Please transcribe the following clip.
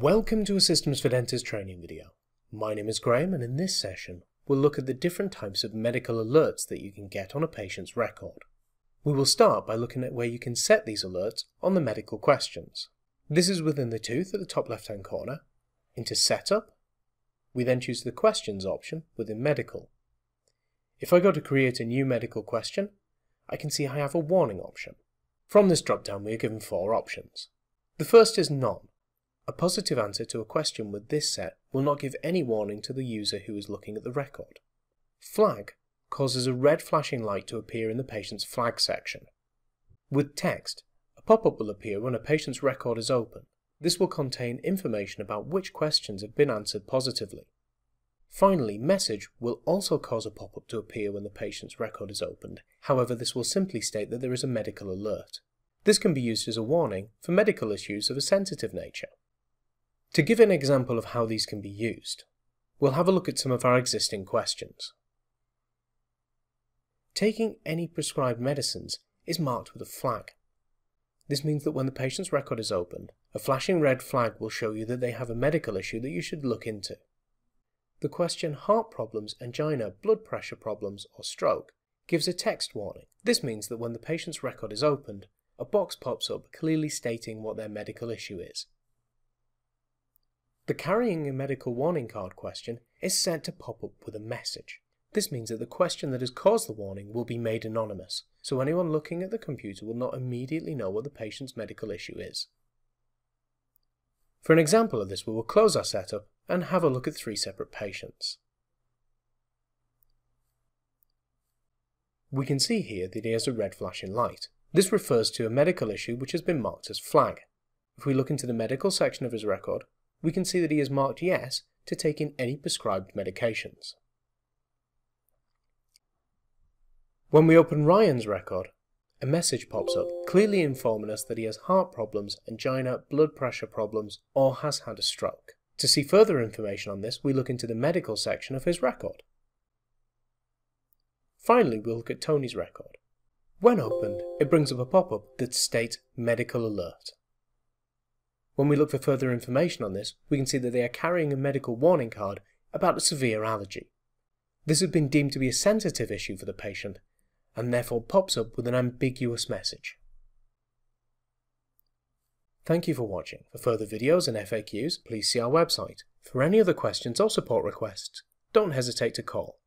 Welcome to a Systems for Dentists training video. My name is Graham and in this session we'll look at the different types of medical alerts that you can get on a patient's record. We will start by looking at where you can set these alerts on the medical questions. This is within the tooth at the top left hand corner, into Setup, we then choose the Questions option within Medical. If I go to create a new medical question, I can see I have a warning option. From this drop down we are given four options. The first is None, a positive answer to a question with this set will not give any warning to the user who is looking at the record. Flag causes a red flashing light to appear in the patient's flag section. With text, a pop-up will appear when a patient's record is open. This will contain information about which questions have been answered positively. Finally, message will also cause a pop-up to appear when the patient's record is opened, however this will simply state that there is a medical alert. This can be used as a warning for medical issues of a sensitive nature. To give an example of how these can be used, we'll have a look at some of our existing questions. Taking any prescribed medicines is marked with a flag. This means that when the patient's record is opened, a flashing red flag will show you that they have a medical issue that you should look into. The question heart problems, angina, blood pressure problems, or stroke gives a text warning. This means that when the patient's record is opened, a box pops up clearly stating what their medical issue is. The carrying a medical warning card question is set to pop up with a message. This means that the question that has caused the warning will be made anonymous, so anyone looking at the computer will not immediately know what the patient's medical issue is. For an example of this, we will close our setup and have a look at three separate patients. We can see here that he has a red flashing light. This refers to a medical issue which has been marked as flag. If we look into the medical section of his record, we can see that he has marked yes to taking any prescribed medications. When we open Ryan's record, a message pops up clearly informing us that he has heart problems, angina, blood pressure problems, or has had a stroke. To see further information on this, we look into the medical section of his record. Finally, we'll look at Tony's record. When opened, it brings up a pop-up that states Medical Alert. When we look for further information on this, we can see that they are carrying a medical warning card about a severe allergy. This has been deemed to be a sensitive issue for the patient, and therefore pops up with an ambiguous message. Thank you for watching. For further videos and FAQs, please see our website. For any other questions or support requests, don't hesitate to call